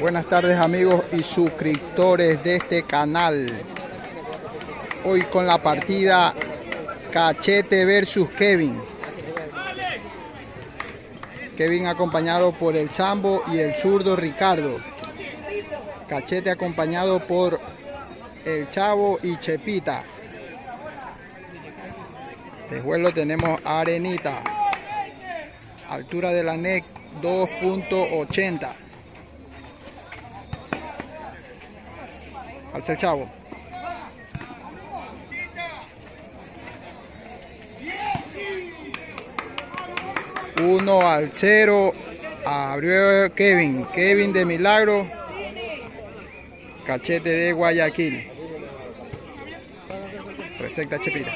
Buenas tardes amigos y suscriptores de este canal. Hoy con la partida Cachete versus Kevin. Kevin acompañado por el Chambo y el zurdo Ricardo. Cachete acompañado por el Chavo y Chepita. De vuelo tenemos Arenita. Altura de la NEC 2.80. Alza el chavo. Uno al cero. Abrió Kevin. Kevin de Milagro. Cachete de Guayaquil. Presenta Chepita.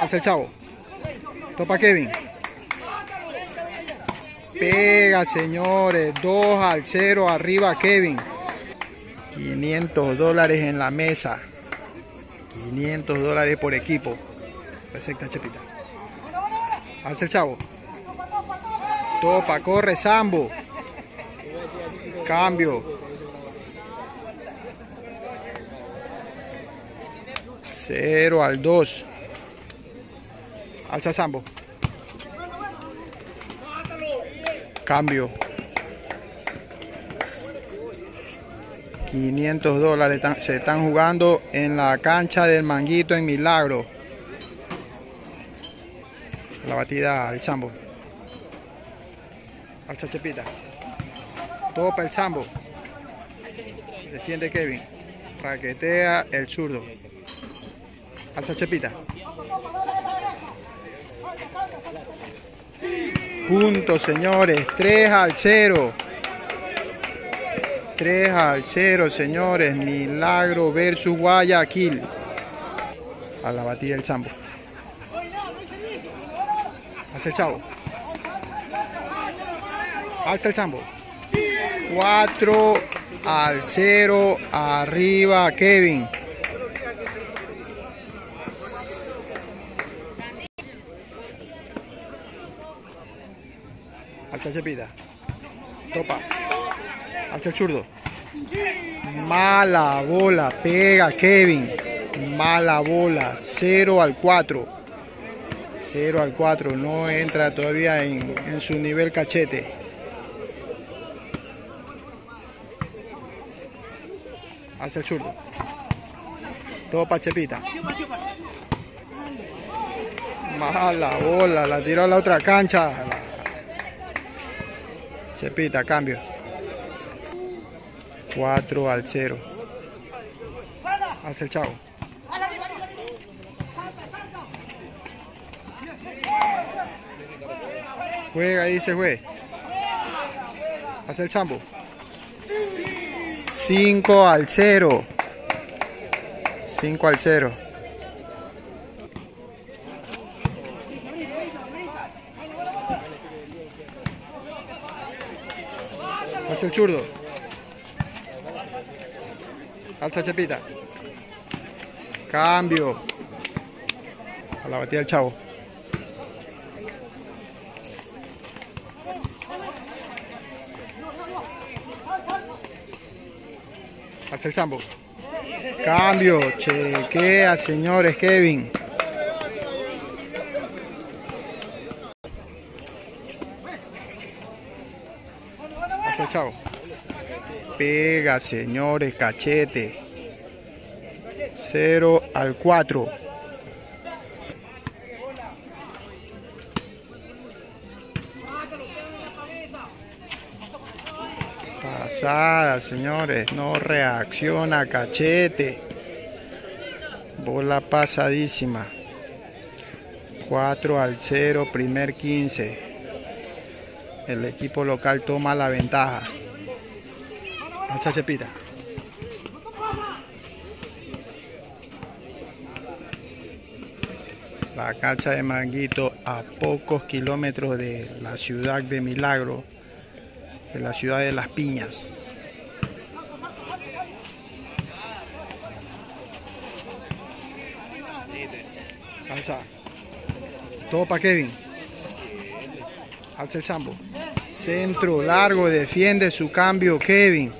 Alza el chavo. Topa Kevin. Pega, señores. 2 al 0 arriba Kevin. 500 dólares en la mesa. 500 dólares por equipo. Perfecta Chepita. Alza el chavo. Topa, corre Sambo. Cambio. 0 al 2. Alza Sambo. Cambio. 500 dólares se están jugando en la cancha del Manguito en Milagro. La batida al Sambo. Al Chachepita. Topa el Sambo. Defiende Kevin. Raquetea el zurdo. Al Chachepita. Puntos, señores. 3 al 0. 3 al 0, señores. Milagro versus Guayaquil. A la batida el chambo. Alza el chavo. Alza el chambo. 4 al 0. Arriba Kevin. Alza Cepida. Topa. El zurdo. Mala bola. Pega Kevin. Mala bola. 0 al 4. 0 al 4. No entra todavía en, en su nivel cachete. El zurdo. Topa Chepita. Mala bola. La tiró a la otra cancha. Chepita, cambio. 4 al 0. Hace el chavo. Juega, dice juez. Hace el chambo. 5 al 0. 5 al 0. Alza el churdo. Alza Chepita. Cambio. A la batida del chavo. Alza el chambo. Cambio. Chequea, señores Kevin. Alza el chavo. Pega, señores, cachete. 0 al 4. Pasada, señores. No reacciona, cachete. Bola pasadísima. 4 al 0, primer 15. El equipo local toma la ventaja. La cancha de Manguito a pocos kilómetros de la ciudad de Milagro, de la ciudad de Las Piñas. Alza. Todo para Kevin. Alza el sambo. Centro largo, defiende su cambio Kevin.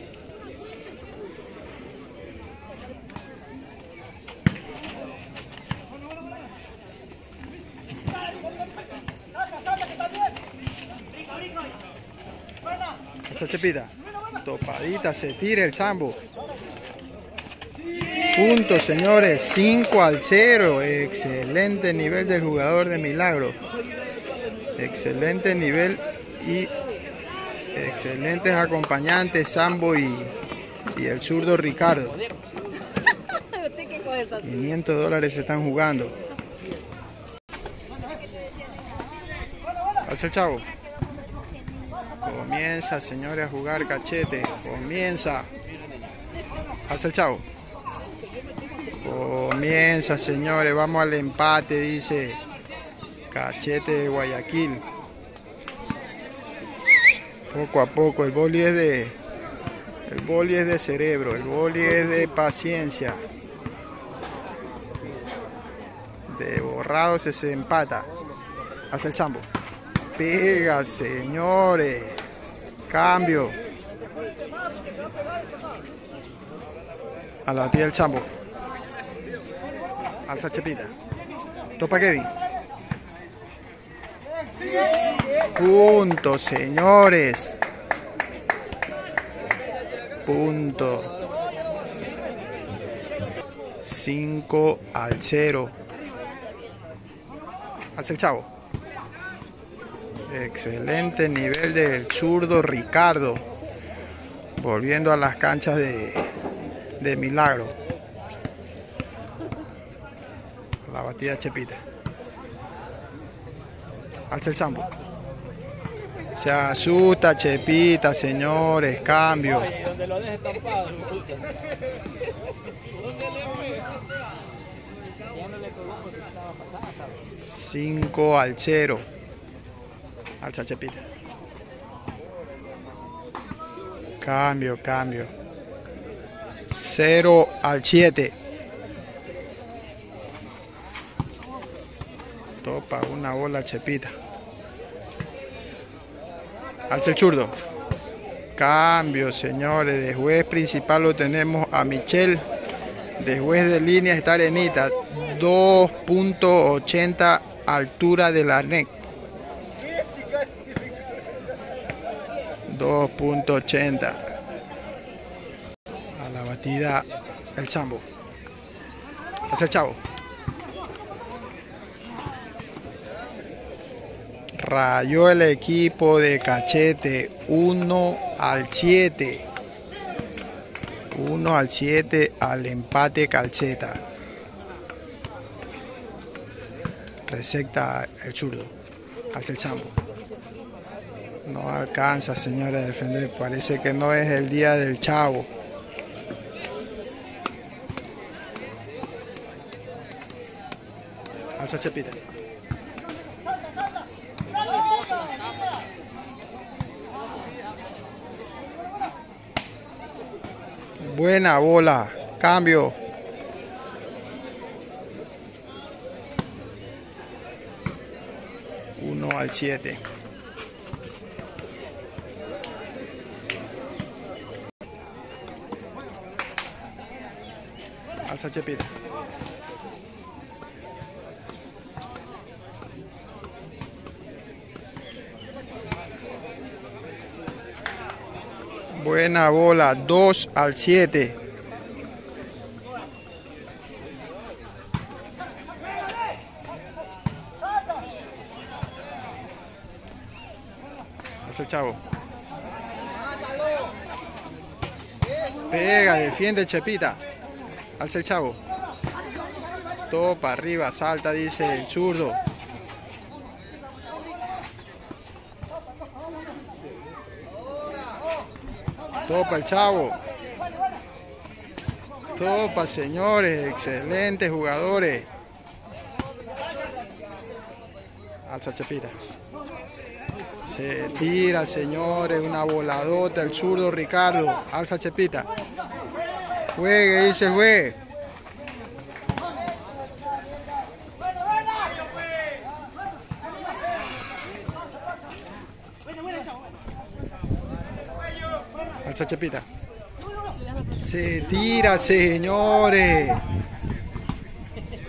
Topadita, se tira el sambo. Puntos, señores. 5 al 0. Excelente nivel del jugador de Milagro. Excelente nivel y excelentes acompañantes Sambo y, y el zurdo Ricardo. 500 dólares se están jugando. Hace chavo. Comienza, señores, a jugar cachete. Comienza. Hace el chavo. Comienza, señores. Vamos al empate, dice Cachete de Guayaquil. Poco a poco. El boli es de. El boli es de cerebro. El boli es de paciencia. De borrado se empata. Hace el chambo. Pega, señores. Cambio. A la tía del chambo. Alza Chepita. Topa Kevin. Punto, señores. Punto. 5 al 0. Hace el chavo. Excelente nivel del zurdo Ricardo. Volviendo a las canchas de, de Milagro. La batida Chepita. Alza el sambo. Se asusta Chepita, señores. Cambio. 5 al 0. Alza Chepita. Cambio, cambio. 0 al 7. Topa una bola Chepita. Alza el zurdo. Cambio, señores. De juez principal lo tenemos a Michel. De juez de línea está Arenita. 2.80 altura de la 2.80 a la batida el sambo. Es el chavo. Rayó el equipo de cachete 1 al 7 1 al 7 al empate calceta. Receta el zurdo hacia el chambo. No alcanza, señora, a defender. Parece que no es el día del chavo. Alza Chepita. Buena bola. Cambio. Uno al 7. Chepita. Buena bola, 2 al 7. Hace el chavo. Pega, defiende Chepita. Alza el chavo. Topa arriba, salta, dice el zurdo. Topa el chavo. Topa, señores. Excelentes jugadores. Alza Chepita. Se tira, señores. Una voladota. El zurdo Ricardo. Alza Chepita. Juegue, dice juegue. Alza Chepita. Se tira, señores.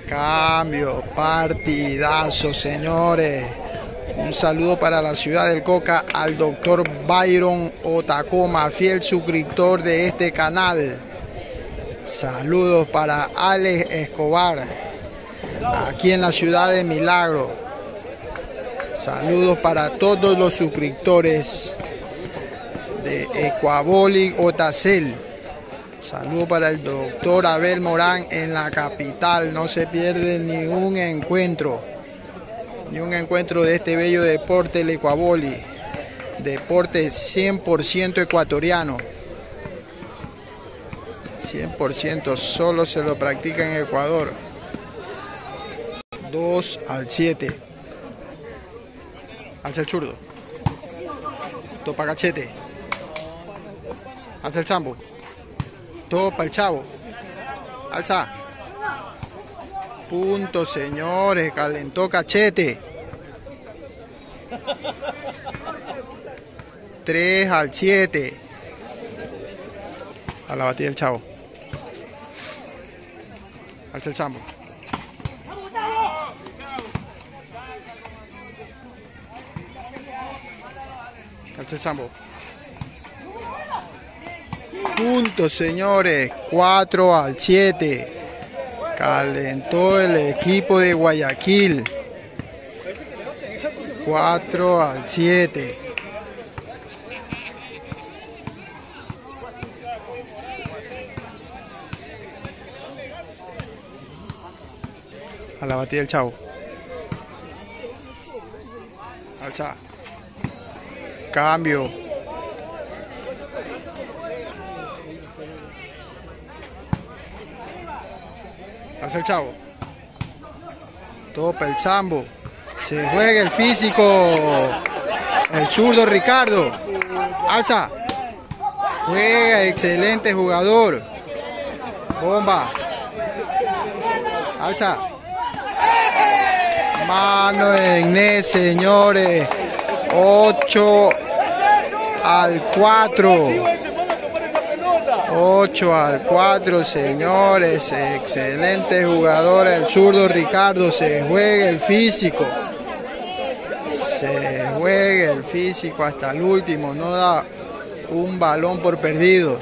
Cambio, partidazo, señores. Un saludo para la ciudad del Coca al doctor Byron Otacoma, fiel suscriptor de este canal. Saludos para Alex Escobar, aquí en la ciudad de Milagro. Saludos para todos los suscriptores de Ecuaboli Otacel. Saludos para el doctor Abel Morán en la capital. No se pierde ni un encuentro ni un encuentro de este bello deporte, el ecuaboli. Deporte 100% ecuatoriano. 100% solo se lo practica en Ecuador. 2 al 7. Alza el zurdo. Topa cachete. Alza el sambo. Topa el chavo. Alza. Punto, señores. Calentó cachete. 3 al 7. A la batida del chavo. Alza el chambo. Alza el chambo. Punto, señores. 4 al 7. Calentó el equipo de Guayaquil. 4 al 7. La batida del chavo. Alza. Cambio. Hace el chavo. Topa el sambo. Se juega el físico. El zurdo Ricardo. Alza. Juega, excelente jugador. Bomba. Alza. Mano en net, señores. 8 al 4. 8 al 4, señores. Excelente jugador el zurdo Ricardo. Se juega el físico. Se juega el físico hasta el último. No da un balón por perdido.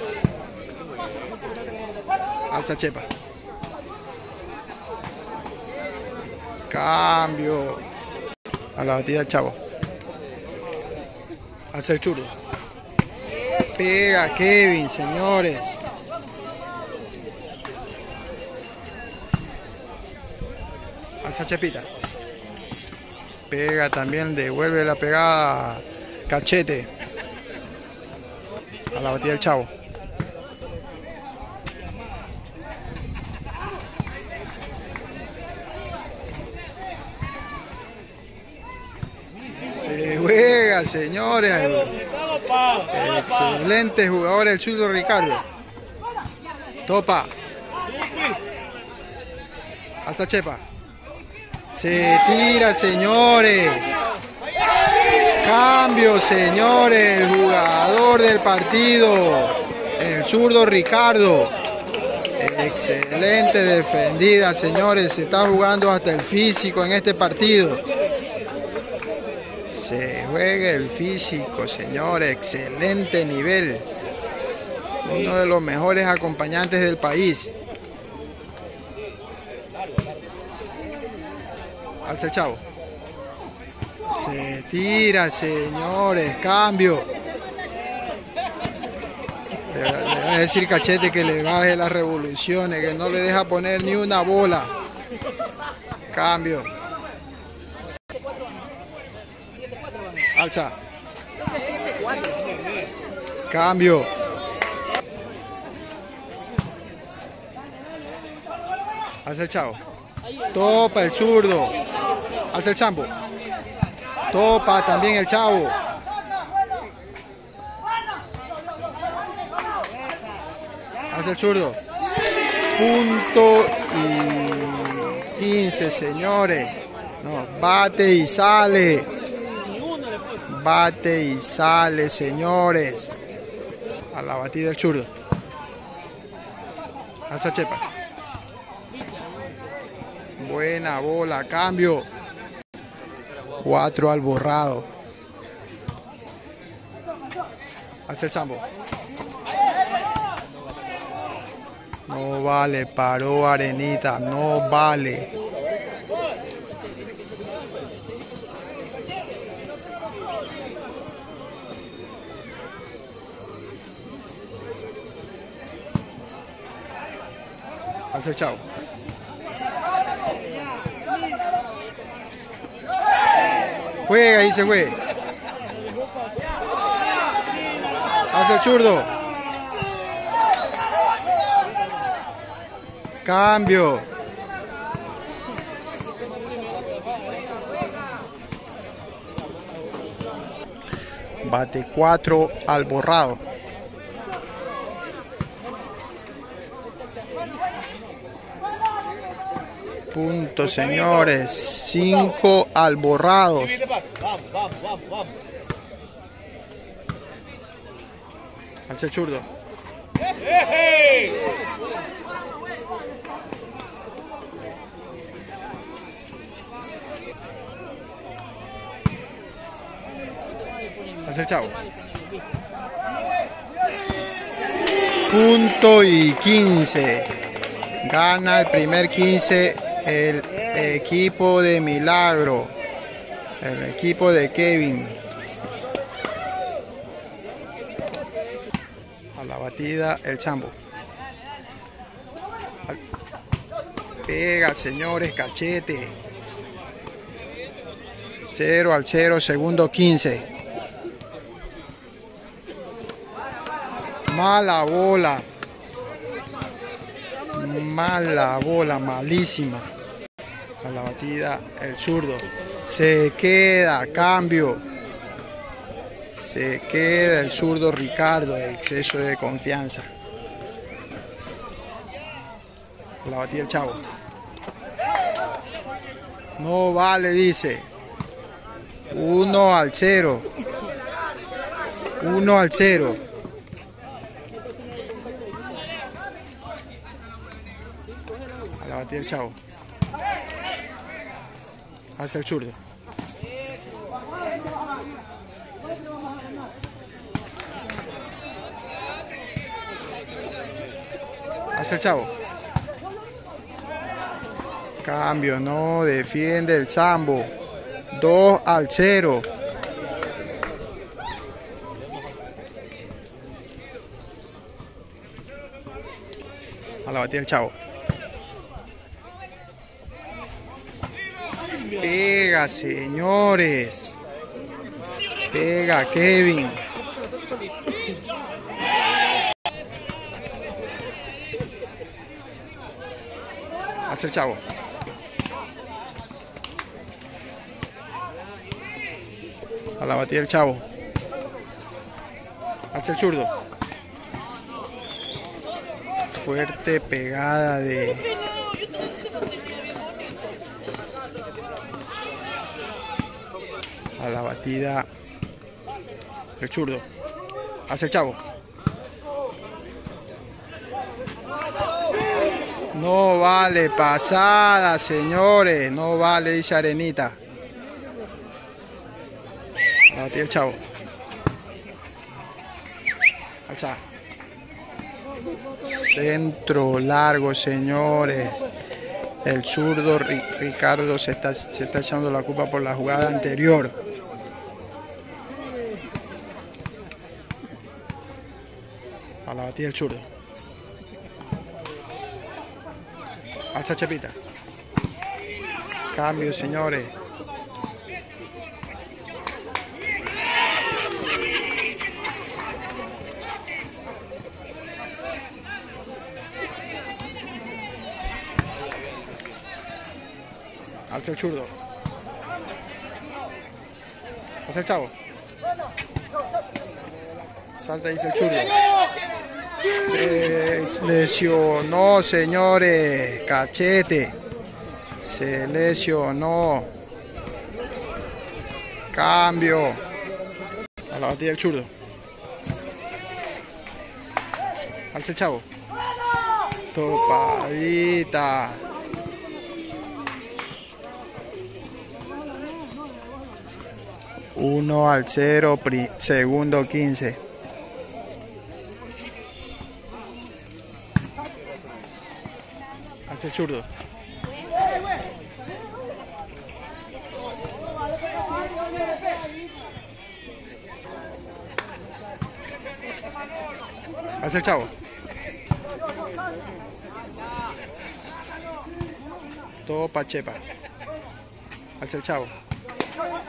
Alza Chepa. Cambio. A la batida Chavo. Alza el zurdo. Pega Kevin, señores. Alza Chepita. Pega también, devuelve la pegada Cachete. A la batida del Chavo. Se juega, señores. Excelente jugador el chulo Ricardo. Topa. Hasta Chepa. Se tira, señores. Cambio, señores. El jugador del partido. El zurdo Ricardo. Excelente defendida, señores. Se está jugando hasta el físico en este partido. Se juega el físico, señores. Excelente nivel. Uno de los mejores acompañantes del país. Alza el chavo. Se tira, señores. Cambio. Le, va a decir cachete que le baje las revoluciones, que no le deja poner ni una bola. Cambio. Alza. Cambio. Alza el chavo. Topa el zurdo. Alza el chambo. Topa también el chavo. Alza el zurdo. Punto y 15, señores. No, bate y sale. Bate y sale, señores. A la batida el churdo. Alza Chepa. Buena bola, cambio. Cuatro al borrado. Hace el sambo. No vale, paró Arenita, no vale. Hace chao. Juega, dice güey. Hace el churdo. Cambio. Bate 4 al borrado. Punto, señores. 5 al borrado. Al churdo. Hace el chavo. Punto y 15. Gana el primer 15 el equipo de Milagro. El equipo de Kevin. A la batida el chambo. Pega, señores, cachete. 0 al 0, segundo 15. Mala bola mala bola, malísima. A la batida, el zurdo. Se queda, cambio. Se queda el zurdo Ricardo, exceso de confianza. A la batida el chavo. No vale, dice. 1 al 0. 1 al 0. tiene el chavo. Hacia el zurdo. Hacia el chavo. Cambio, no, defiende el Sambo. dos al cero A la batida el chavo. Pega, señores. Pega, Kevin. Hace el chavo. A la batida el chavo. Hace el zurdo. Fuerte pegada de. A la batida el zurdo. Hace el chavo. No vale pasada, señores. No vale, dice Arenita. La batida el chavo. Alza. Centro largo, señores. El zurdo Ricardo se está, se está echando la culpa por la jugada anterior. A la batida el zurdo. Alza Chepita. Cambio, señores. Alza el zurdo. Alza el chavo. Salta dice el zurdo. Se lesionó, señores. Cachete. Se lesionó. Cambio. A la batida del. Alza el chavo. Topadita. Uno al cero, segundo 15. Hace churdo. Hace el chavo. Topa Chepa. Hace el chavo.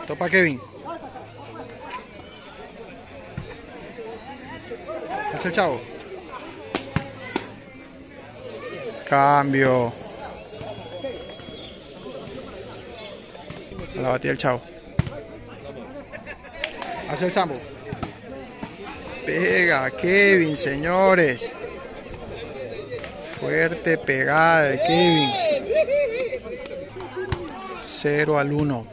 Topa Kevin. Hace el chavo. Cambio. la batida el chavo. Hace el sambo. Pega Kevin, señores. Fuerte pegada de Kevin. 0 al 1.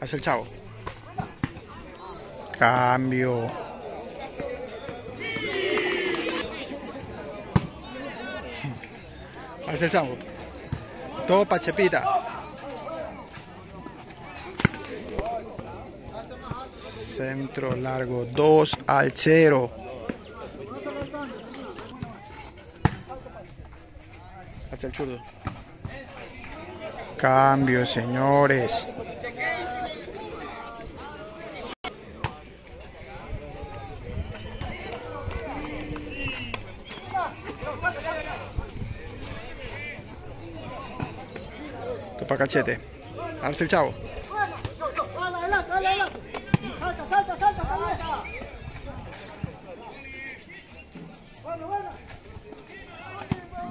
Hace el chavo. Cambio. El chavo. Todo Chepita. Centro largo, 2 al 0. Hacia el churdo. Cambio, señores. Topa cachete. Alza el chavo.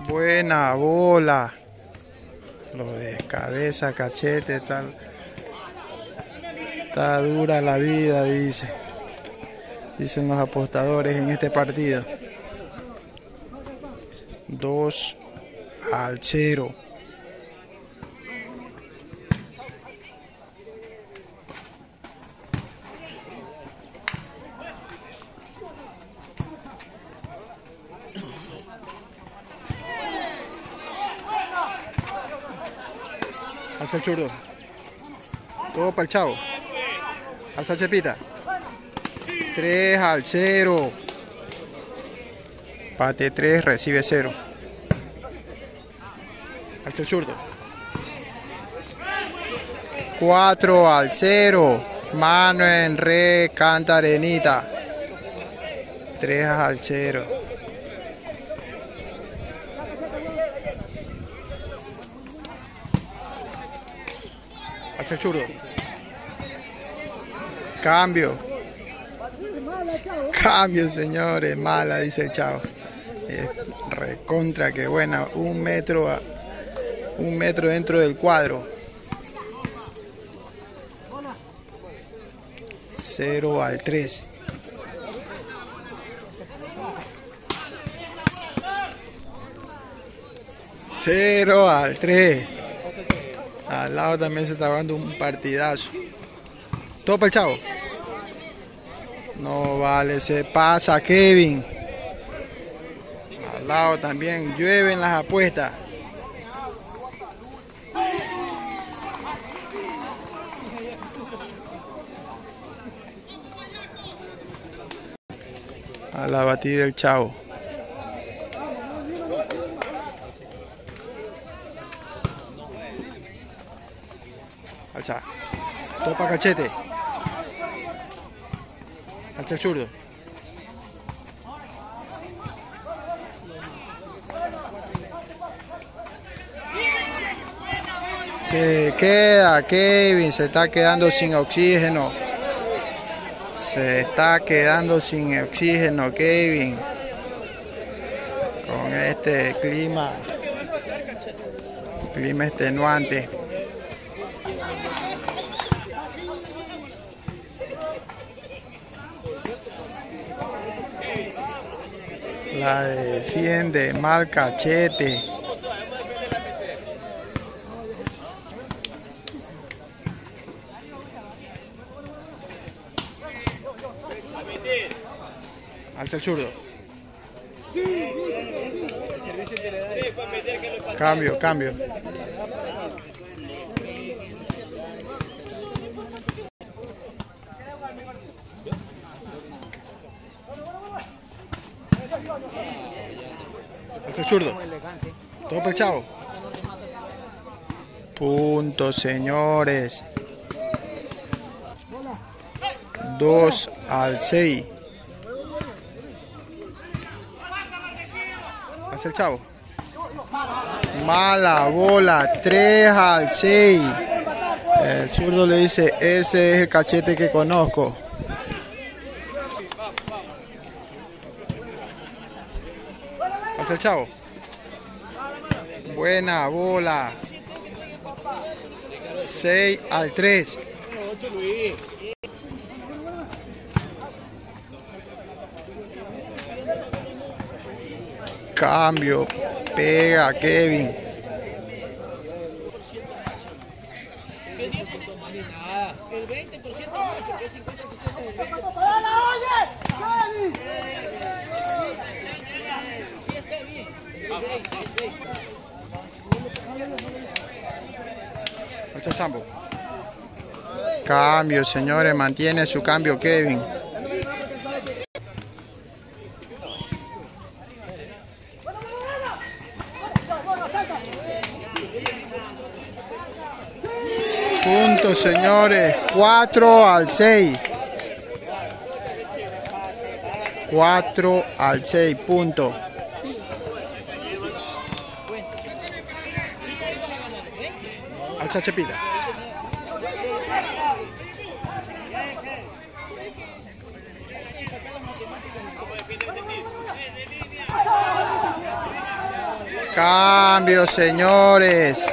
Buena bola. Lo de cabeza, cachete, tal. Está dura la vida, dice. Dicen los apostadores en este partido. 2 al 0. Alza el churdo. Todo para el chavo. Alza Cepita. 3 al 0. Pate 3, recibe 0. Alza el churdo. 4 al 0. Mano en re, canta arenita. 3 al 0. Churro. Cambio. Cambio, señores. Mala, dice el chavo. recontra, que buena. Un metro, a, un metro dentro del cuadro. 0 al 3. Cero al 3. Al lado también se está dando un partidazo. Topa el chavo. No vale, se pasa Kevin. Al lado también llueven las apuestas. A la batida del chavo. Alza. Topa cachete. Alza el churdo. Se queda Kevin, se está quedando sin oxígeno. Se está quedando sin oxígeno Kevin. Con este clima. Clima extenuante. La defiende mal cachete. Alza el churdo. Cambio, cambio. Churdo. Todo pechado. Punto, señores. 2 al 6. Hace el chavo. Mala bola. 3 al 6. El zurdo le dice, ese es el cachete que conozco. Hace el chavo. Buena bola. 6 al 3. Cambio. Pega Kevin. El 20% más, porque es 50, 60 del 20%. Sí, está bien. Ocho Sambo. Cambio, señores. Mantiene su cambio Kevin. Puntos, señores. 4 al 6. 4 al 6, punto. Cambio, señores.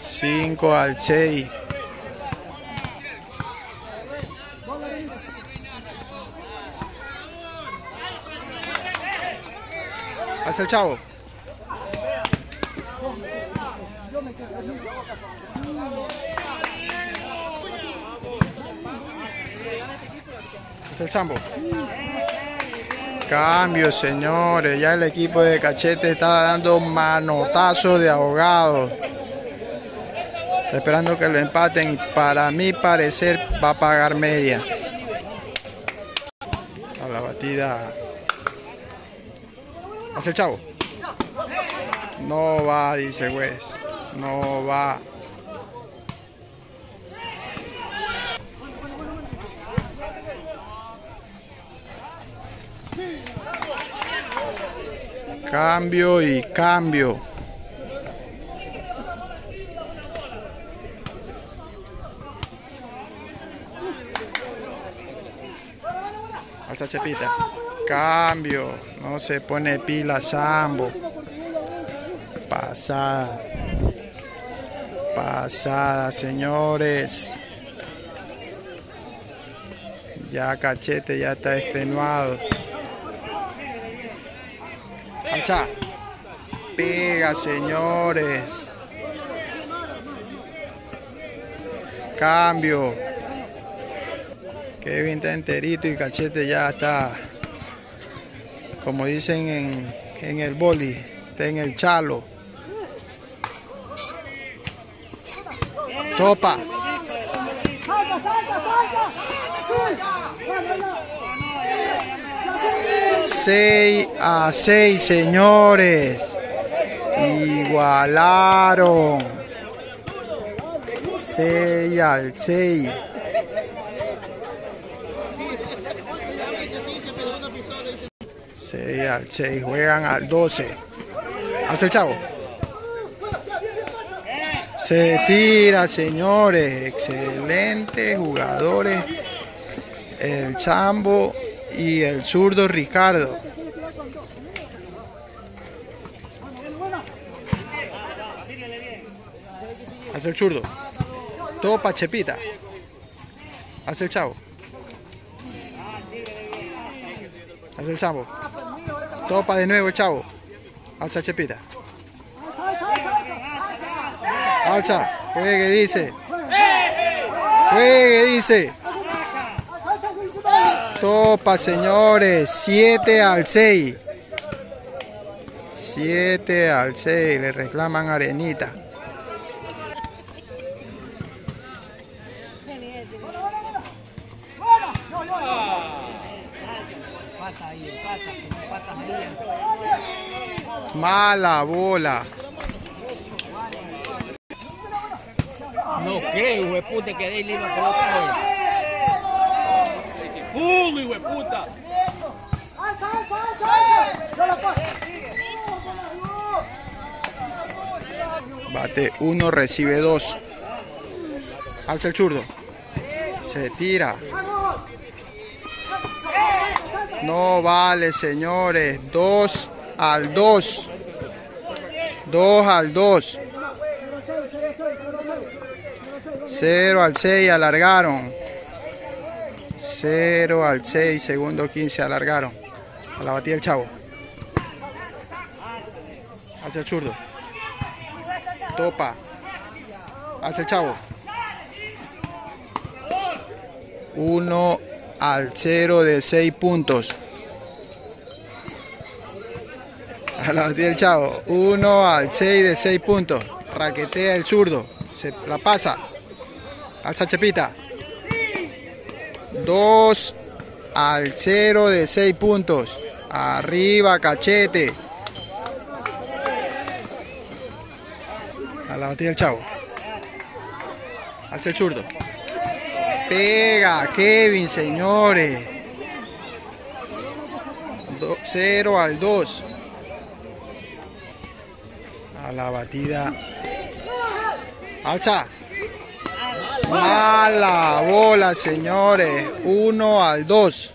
5 al 6. Alza el chavo. Alza el chambo. Cambio, señores. Ya el equipo de Cachete está dando manotazo de ahogados. Está esperando que lo empaten y para mi parecer va a pagar media. A la batida. Hace el chavo. No va, dice juez. No va. Cambio y cambio. Alza Chepita. Cambio. No se pone pila Sambo. Pasada. Pasada, señores. Ya Cachete ya está extenuado. Alza. Pega, señores. Cambio. Kevin está enterito y Cachete ya está, como dicen en, en el boli, está en el chalo. Topa. Seis a seis, señores. Igualaron. 6 al 6. Seis al 6, juegan al 12. Hace el chavo. Se tira, señores. Excelentes jugadores. El chambo y el zurdo Ricardo. Hace el zurdo. Todo pa' Chepita. Hace el chavo. Hace el chavo. Topa de nuevo chavo. Alza Chepita. Alza. Juegue, dice. Juegue, dice. Topa, señores. 7 al 6. 7 al 6. Le reclaman arenita. Mala bola. No creo, de puta, que Daily iba a colocar. ¡Pum, hijo de puta! Bate 1, recibe 2. Alza el zurdo. Se tira. No vale, señores. 2 al 2. 2 al 2. 0 al 6 alargaron. 0 al 6, segundo 15 alargaron. A la batida el chavo. Hacia el zurdo. Topa. Hacia el chavo. 1 al 0 de 6 puntos. A la batida el chavo. 1 al 6 de 6 puntos. Raquetea el zurdo. Se la pasa. Alza Chepita. 2 al 0 de 6 puntos. Arriba, cachete. A la batida el chavo. Alza el zurdo. Pega, Kevin, señores. 0 al 2. A la batida. Alza. Mala bola, señores. 1 al 2.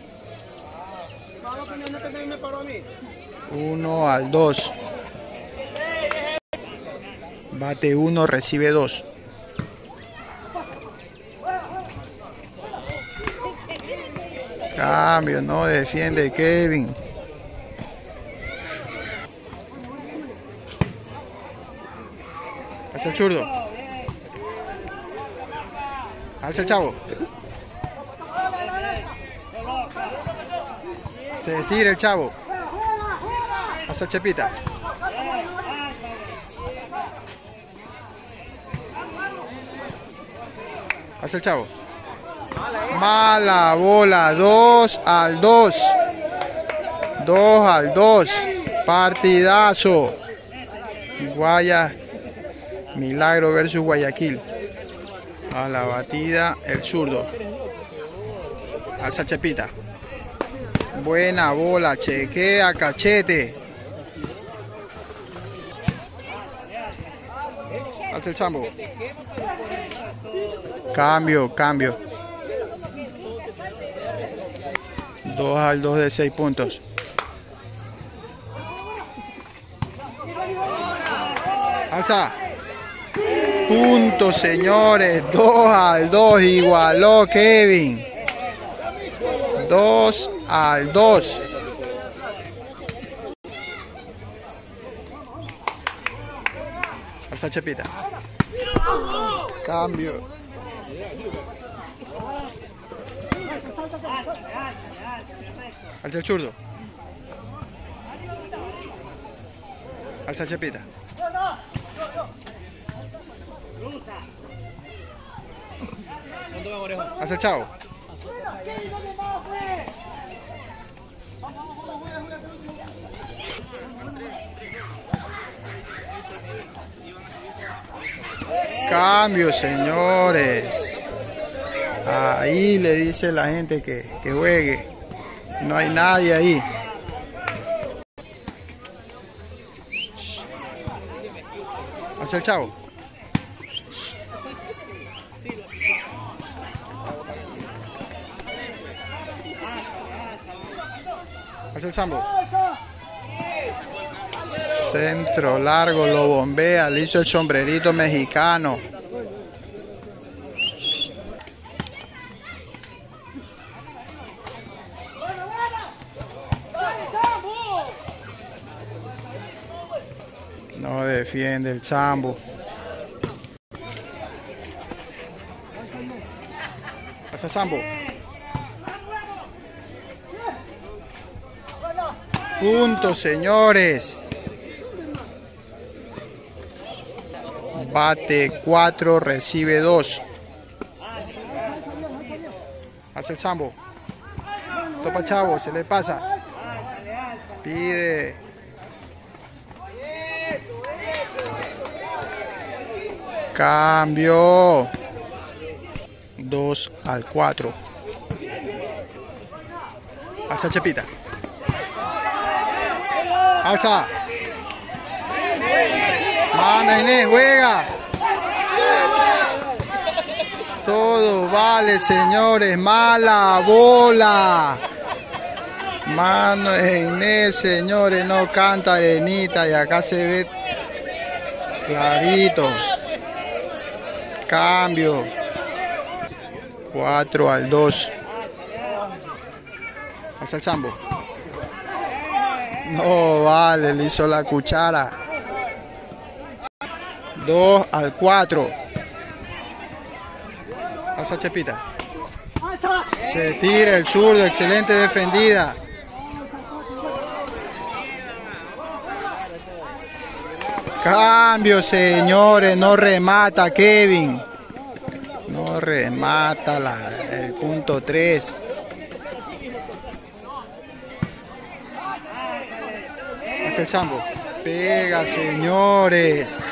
1 al 2. Bate 1, recibe 2. Cambio, no defiende Kevin. Hacia el zurdo. Alza el chavo. Se tira el chavo. Hacia Chepita. Hacia el chavo. Mala bola. 2 al 2. 2 al 2. Partidazo. Guaya. Milagro versus Guayaquil. A la batida el zurdo. Alza Chepita. Buena bola. Chequea cachete. Alza el chambo. Cambio, cambio. 2 al 2 de 6 puntos. Alza. Puntos, señores. 2 al 2. Igualó Kevin. 2 al 2. Alza Chepita. Cambio. Alza el zurdo. Alza Chepita. Alza el chavo. Cambio, señores. Ahí le dice la gente que, que juegue. No hay nadie ahí. Hacia el chavo. Hacia el sambo. Centro largo, lo bombea, le hizo el sombrerito mexicano. No defiende el Sambo. Hacia Sambo. Puntos, señores. Bate 4, recibe 2. Hace el sambo. Topa chavo, se le pasa. Pide. Cambio. 2 al 4. Alza Chepita. Alza. Mano Inés, juega. Todo vale, señores. Mala bola. Mano Inés, señores. No canta arenita y acá se ve clarito. Cambio. 4 al 2. Hasta el sambo. No vale, le hizo la cuchara. 2 al 4. Pasa Chepita. Se tira el zurdo, excelente defendida. Cambio, señores, no remata Kevin. No remata la, el punto 3. El sambo. Pega, señores.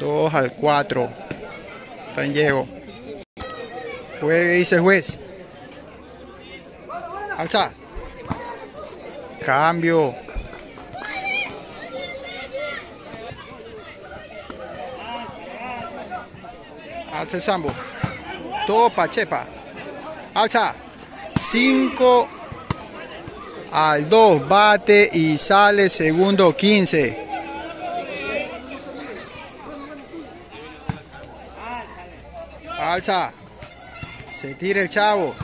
2 al 4. Está en llego. Juegue, dice el juez. Alza. Cambio. Alza el sambo. Topa, chepa. Alza. 5 al 2. Bate y sale segundo 15. Alza. Se tira el chavo.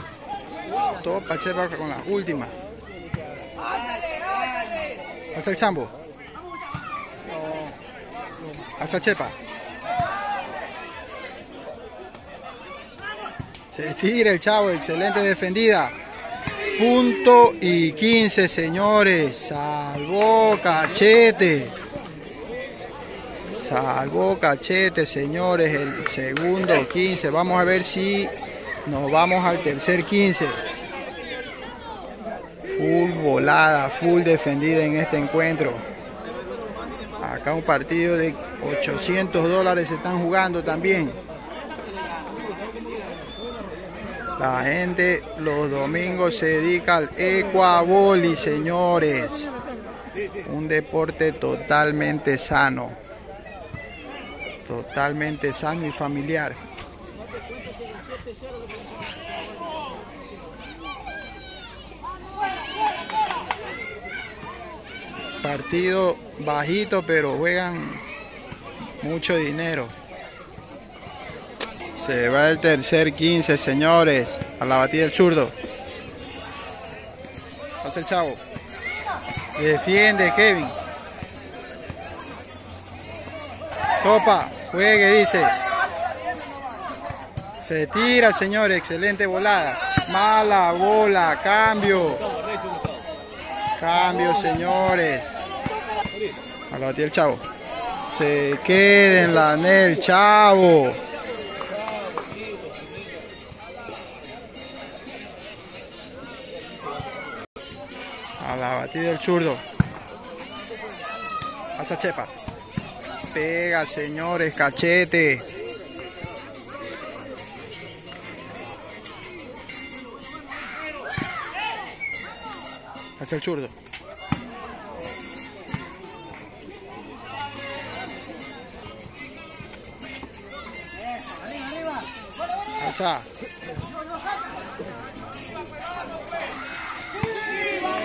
Topa, chepa con la última. Alza el sambo. Alza chepa. Se tira el chavo, excelente defendida. Punto y 15, señores. Salvó cachete. Salvó cachete, señores. El segundo 15. Vamos a ver si nos vamos al tercer 15. Full volada, full defendida en este encuentro. Acá un partido de 800 dólares se están jugando también. La gente los domingos se dedica al ecuaboli, señores. Un deporte totalmente sano. Totalmente sano y familiar. Partido bajito, pero juegan mucho dinero. Se va el tercer 15, señores. A la batida del zurdo. Pasa el chavo. Defiende Kevin. Topa. Juegue, dice. Se tira, señores. Excelente volada. Mala bola. Cambio. Cambio, señores. A la batida del chavo. Se queda en la NEL, chavo. Batida del zurdo. Alza chepa. Pega, señores, cachete. Alza el zurdo.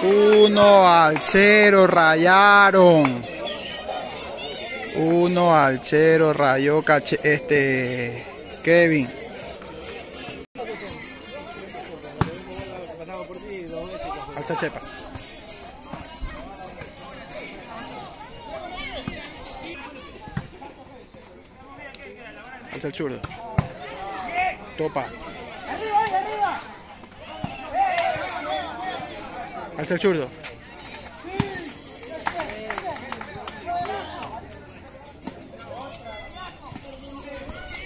Uno al cero rayaron. Uno al cero rayó cache, este Kevin. Alza chepa. Alza el zurdo. Topa. Alza el zurdo.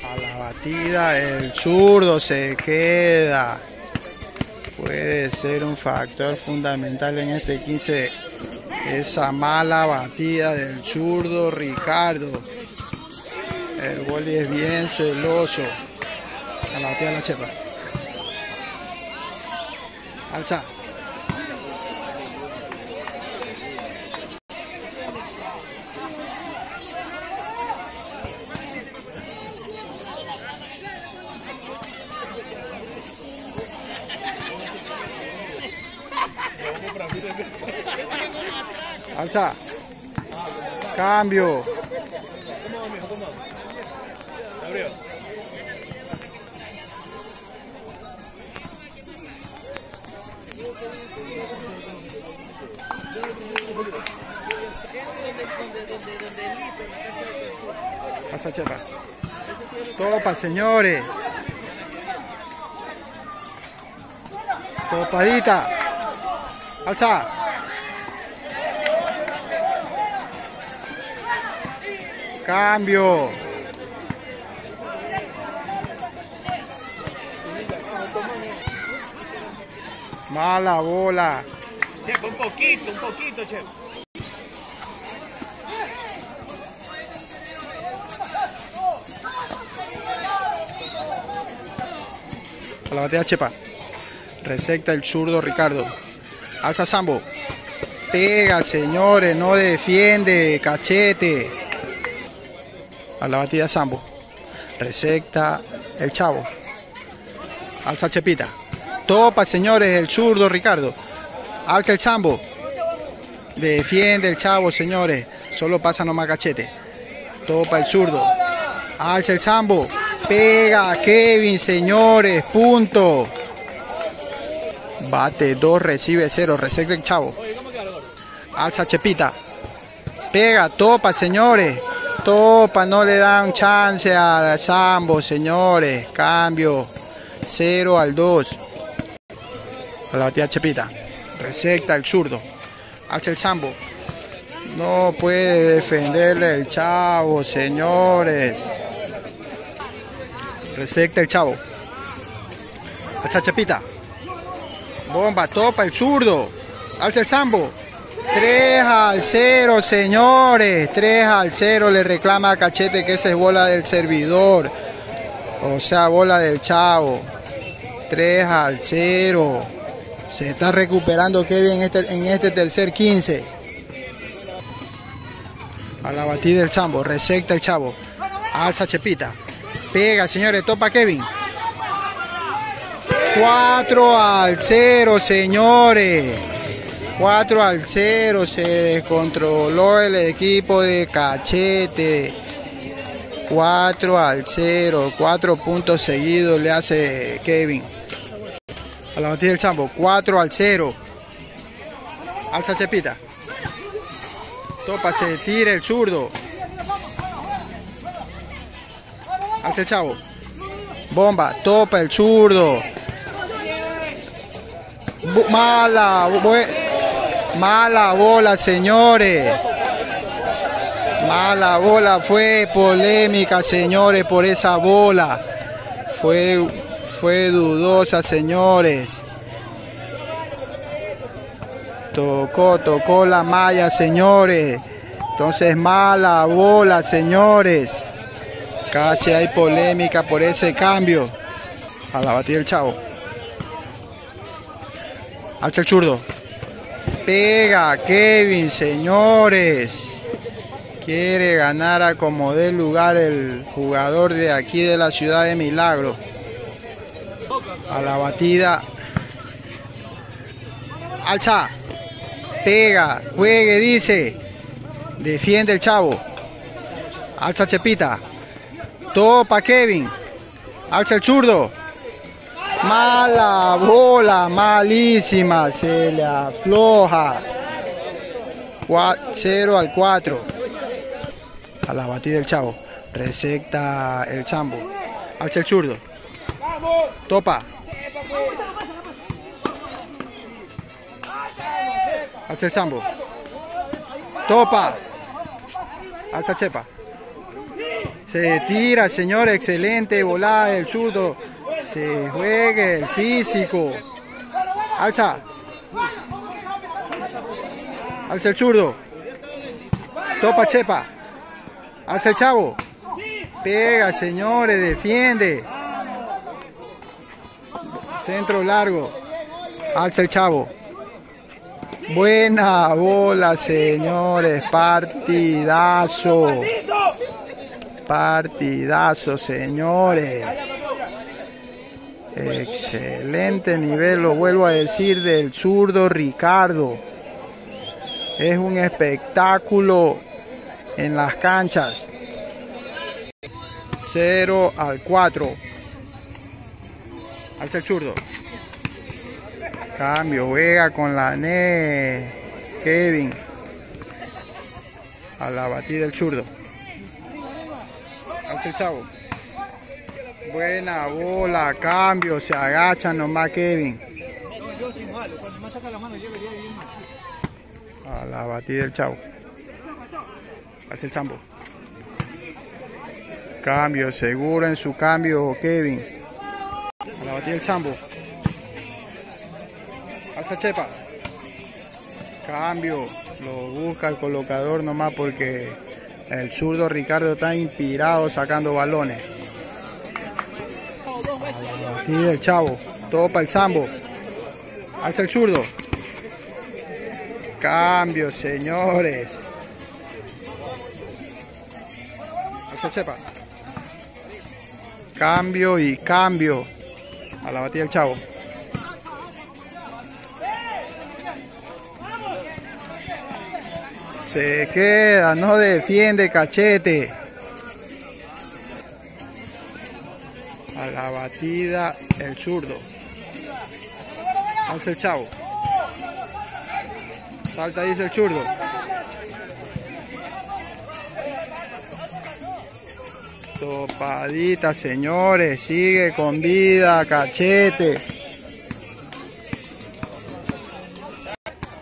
A la batida, el zurdo se queda. Puede ser un factor fundamental en este 15. Esa mala batida del zurdo Ricardo. El Wally es bien celoso. A la batida de la chepa. Alza. Alza. Cambio. Alza chepa. Topa, señores. Topadita. Alza. Cambio. Mala bola. Un poquito, un poquito, Chepo. A la batea Chepa. Resecta el zurdo Ricardo. Alza Sambo. Pega, señores, no defiende. Cachete. A la batida Sambo. Resecta el chavo. Alza Chepita. Topa, señores, el zurdo Ricardo. Alza el Sambo. Defiende el chavo, señores. Solo pasa nomás cachete. Topa el zurdo. Alza el Sambo. Pega Kevin, señores. Punto. Bate 2, recibe 0. Resecta el chavo. Alza Chepita. Pega, topa, señores. Topa, no le dan chance al Sambo, señores. Cambio. 0 al 2. A la batida Chepita. Resecta el zurdo. Alza el Sambo. No puede defenderle el chavo, señores. Resecta el chavo. Alza Chepita. Bomba, topa el zurdo. Alza el Sambo. 3 al 0, señores. 3 al 0 le reclama a Cachete que esa es bola del servidor. O sea, bola del chavo. 3 al 0. Se está recuperando Kevin en este, en este tercer 15. A la batida del chambo. Resecta el chavo. Alza Chepita. Pega, señores. Topa Kevin. 4 al 0, señores. 4 al 0. Se descontroló el equipo de Cachete. 4 al 0. 4 puntos seguidos le hace Kevin. A la batida del chambo. 4 al 0. Alza Chepita. Topa, se tira el zurdo. Alza el chavo. Bomba, topa el zurdo. Mala, bue- mala bola, señores. Mala bola, fue polémica, señores, por esa bola. Fue, fue dudosa, señores. Tocó, tocó la malla, señores. Entonces, mala bola, señores. Casi hay polémica por ese cambio. A la batida el chavo. Alza el zurdo. Pega Kevin, señores. Quiere ganar a como dé lugar el jugador de aquí de la ciudad de Milagro. A la batida. Alza. Pega. Juegue, dice. Defiende el chavo. Alza Chepita. Topa Kevin. Alza el zurdo. Mala bola, malísima. Se le afloja. 0 al 4. A la batida del chavo. Resecta el chambo. Alza el zurdo. Topa. Alza el sambo. Topa. Alza chepa. Se tira, señor. Excelente volada del zurdo. Se juegue el físico. Alza. Alza el zurdo. Topa chepa. Alza el chavo. Pega, señores. Defiende. Centro largo. Alza el chavo. Buena bola, señores. Partidazo. Partidazo, señores. Excelente nivel, lo vuelvo a decir, del zurdo Ricardo. Es un espectáculo en las canchas. 0 al 4. Alza el zurdo. Cambio, juega con la NE. Kevin. A la batida del zurdo. Alza el chavo. Buena bola, cambio, se agacha nomás Kevin. A la batida del chavo. Alza el chambo. Cambio, seguro en su cambio Kevin. A la batida del chambo. Alza chepa. Cambio. Lo busca el colocador nomás porque el zurdo Ricardo está inspirado sacando balones. Del chavo. Topa el sambo. Alza el zurdo. Cambio, señores. Alza chepa. Cambio y cambio. A la batida del chavo. Se queda, no defiende cachete. La batida el zurdo. Alza el chavo. Salta, dice el zurdo. Topadita, señores. Sigue con vida, cachete.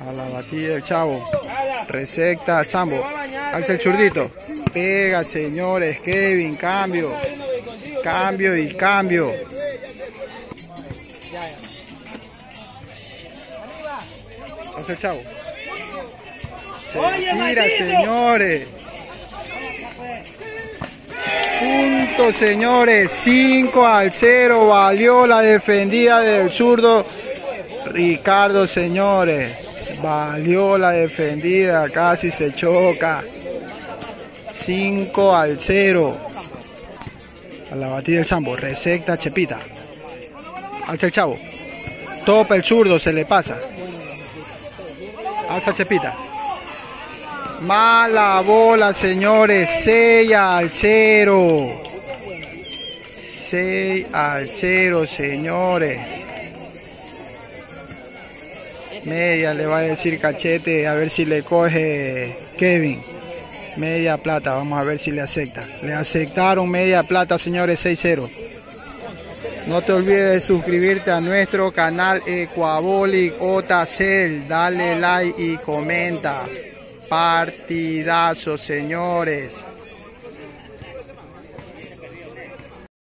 A la batida el chavo. Rececta Sambo. Alza el churdito. Pega, señores. Kevin, cambio. Cambio y cambio. Alza el chavo. Se tira, señores. Punto, señores. 5 al 0. Valió la defendida del zurdo Ricardo, señores. Valió la defendida. Casi se choca. 5 al 0. La batida del sambo. Resecta Chepita. Alza el chavo. Topa el zurdo. Se le pasa. Alza Chepita. Mala bola, señores. 6 al 0. 6 al 0, señores. Media le va a decir cachete a ver si le coge Kevin. Media plata, vamos a ver si le acepta. Le aceptaron media plata, señores, 6-0. No te olvides de suscribirte a nuestro canal Equabolic Otacel. Dale like y comenta. Partidazo, señores.